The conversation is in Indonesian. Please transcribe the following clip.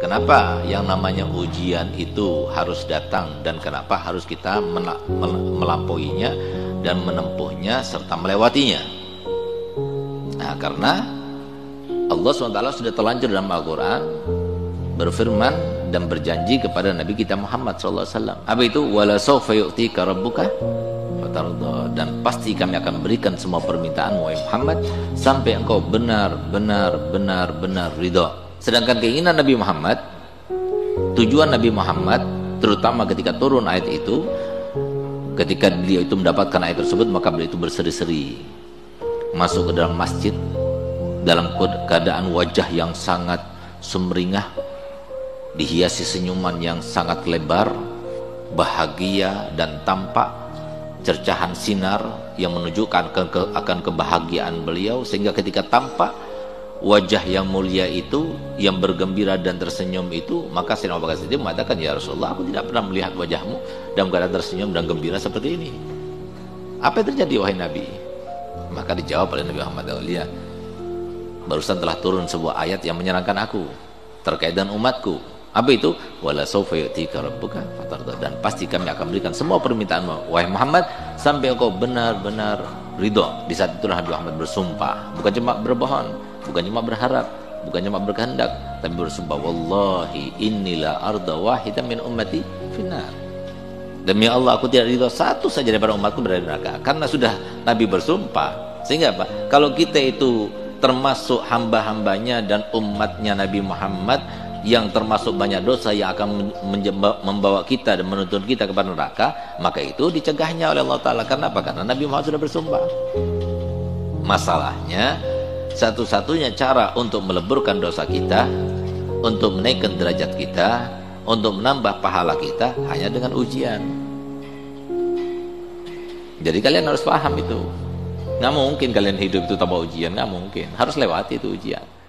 Kenapa yang namanya ujian itu harus datang dan kenapa harus kita melampauinya dan menempuhnya serta melewatinya? Nah, karena Allah SWT sudah terlanjur dalam Al-Quran berfirman dan berjanji kepada Nabi kita Muhammad SAW. Apa itu? Wala sawfa yu'tika dan pasti kami akan berikan semua permintaan wahai Muhammad sampai engkau benar benar benar benar ridho Sedangkan keinginan Nabi Muhammad, tujuan Nabi Muhammad, terutama ketika turun ayat itu, ketika dia itu mendapatkan ayat tersebut, maka beliau itu berseri-seri. Masuk ke dalam masjid, dalam keadaan wajah yang sangat sumringah, dihiasi senyuman yang sangat lebar, bahagia dan tampak cercahan sinar yang menunjukkan ke, akan kebahagiaan beliau sehingga ketika tampak wajah yang mulia itu yang bergembira dan tersenyum itu maka Sayyidina Abu Bakar Siddiq mengatakan ya Rasulullah aku tidak pernah melihat wajahmu dalam keadaan tersenyum dan gembira seperti ini. Apa yang terjadi wahai Nabi? Maka dijawab oleh Nabi Muhammad Aulia barusan telah turun sebuah ayat yang menyerangkan aku terkait dengan umatku. Apa itu? Wala sawfa fatarda. Dan pasti kami akan berikan semua permintaanmu wahai Muhammad sampai engkau benar-benar ridho di saat itulah Nabi Muhammad bersumpah. Bukan cuma berbohong bukan cuma berharap bukan cuma berkehendak tapi bersumpah wallahi inilah arda wahidah min ummati finar demi Allah aku tidak ridho satu saja daripada umatku berada di neraka. Karena sudah Nabi bersumpah. Sehingga apa? Kalau kita itu termasuk hamba-hambanya dan umatnya Nabi Muhammad yang termasuk banyak dosa yang akan membawa kita dan menuntun kita kepada neraka maka itu dicegahnya oleh Allah Ta'ala. Karena apa? karena Nabi Muhammad sudah bersumpah. Masalahnya satu-satunya cara untuk meleburkan dosa kita untuk menaikkan derajat kita untuk menambah pahala kita hanya dengan ujian. Jadi kalian harus paham itu. Nggak mungkin kalian hidup itu tanpa ujian nggak mungkin. Harus lewati itu ujian